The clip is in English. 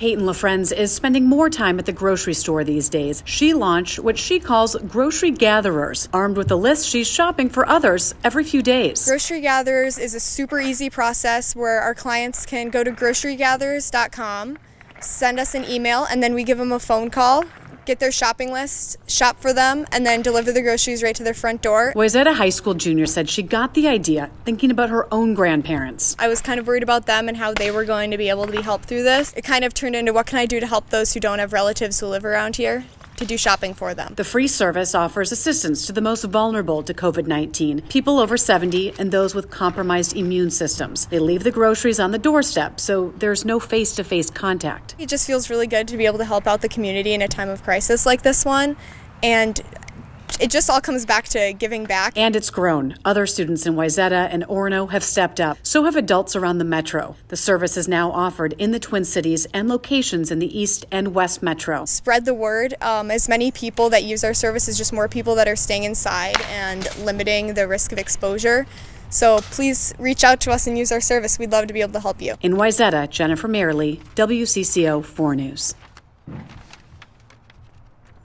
Peyton LaFrenz is spending more time at the grocery store these days. She launched what she calls Grocery Gatherers, armed with a list she's shopping for others every few days. Grocery Gatherers is a super easy process where our clients can go to grocerygatherers.com, send us an email, and then we give them a phone call get their shopping list, shop for them, and then deliver the groceries right to their front door. Wayzata High School junior said she got the idea thinking about her own grandparents. I was kind of worried about them and how they were going to be able to be helped through this. It kind of turned into what can I do to help those who don't have relatives who live around here? To do shopping for them. The free service offers assistance to the most vulnerable to COVID 19 people over 70 and those with compromised immune systems. They leave the groceries on the doorstep, so there's no face to face contact. It just feels really good to be able to help out the community in a time of crisis like this one. And it just all comes back to giving back. And it's grown. Other students in Wayzata and Orono have stepped up. So have adults around the metro. The service is now offered in the Twin Cities and locations in the East and West Metro. Spread the word. Um, as many people that use our service as just more people that are staying inside and limiting the risk of exposure. So please reach out to us and use our service. We'd love to be able to help you. In Wayzata, Jennifer Mayerle, WCCO 4 News.